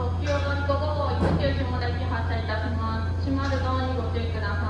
特急お乗り5号を一時を下り発車いたします。閉まるドアにご注意ください。